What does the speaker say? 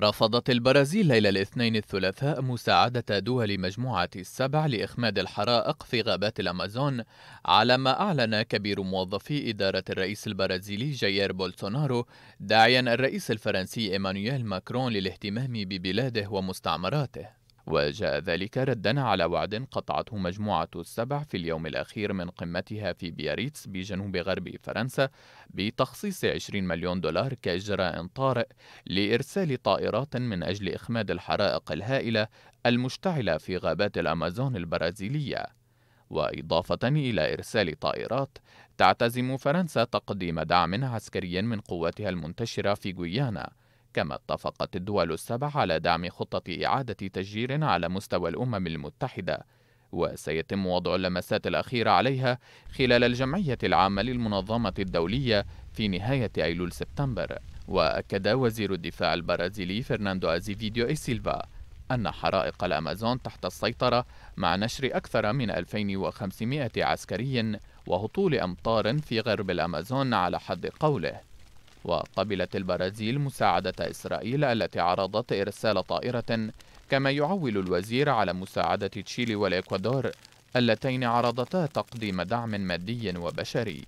رفضت البرازيل ليلة الاثنين الثلاثاء مساعدة دول مجموعة السبع لإخماد الحرائق في غابات الأمازون على ما أعلن كبير موظفي إدارة الرئيس البرازيلي جايير بولسونارو داعيا الرئيس الفرنسي إيمانويل ماكرون للاهتمام ببلاده ومستعمراته. وجاء ذلك ردا على وعد قطعته مجموعة السبع في اليوم الأخير من قمتها في بياريتس بجنوب غرب فرنسا بتخصيص 20 مليون دولار كإجراء طارئ لإرسال طائرات من أجل إخماد الحرائق الهائلة المشتعلة في غابات الأمازون البرازيلية. وإضافة إلى إرسال طائرات تعتزم فرنسا تقديم دعم عسكري من قواتها المنتشرة في غويانا. كما اتفقت الدول السبع على دعم خطة إعادة تشجير على مستوى الأمم المتحدة وسيتم وضع اللمسات الأخيرة عليها خلال الجمعية العامة للمنظمة الدولية في نهاية أيلول سبتمبر. وأكد وزير الدفاع البرازيلي فرناندو أزيفيديو إي سيلفا أن حرائق الأمازون تحت السيطرة مع نشر أكثر من 2500 عسكري وهطول أمطار في غرب الأمازون على حد قوله. وقبلت البرازيل مساعدة إسرائيل التي عرضت إرسال طائرة كما يعول الوزير على مساعدة تشيلي والإكوادور اللتين عرضتا تقديم دعم مادي وبشري.